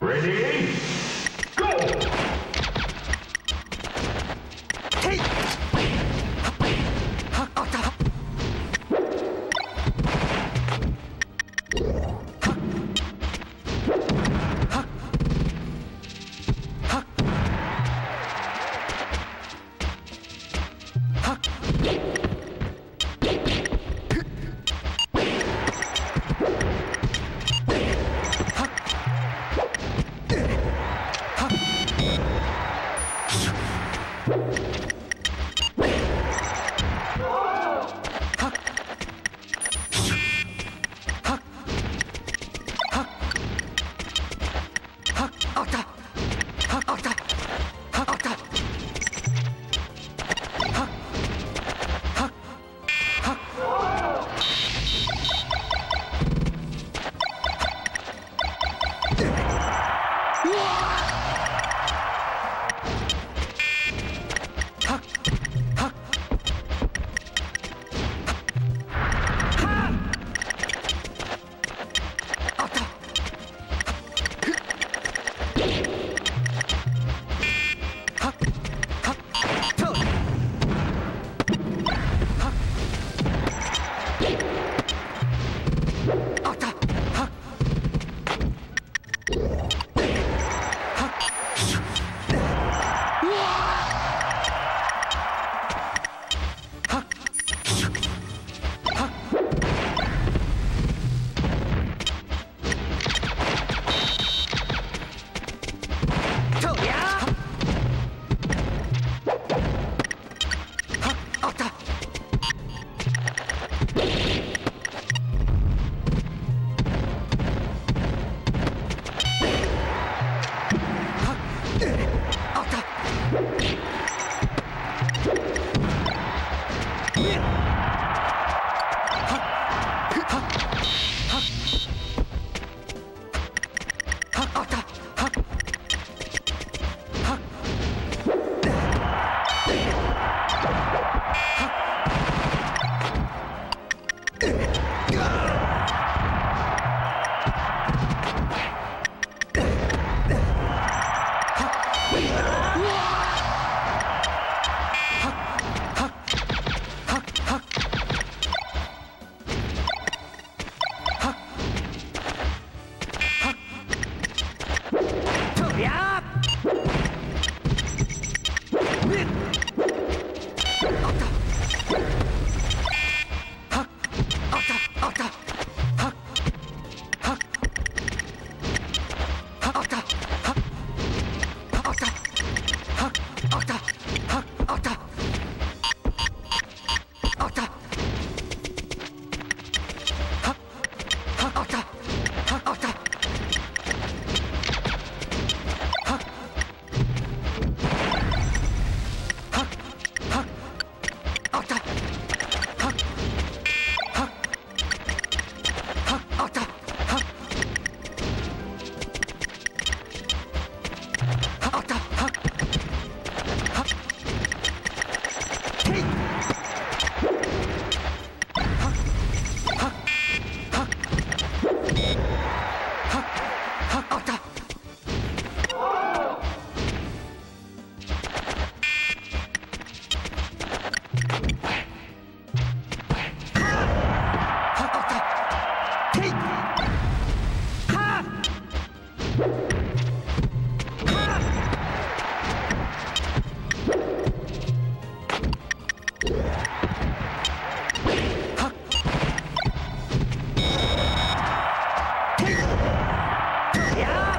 Ready? Whoa! Yeah! Yeah!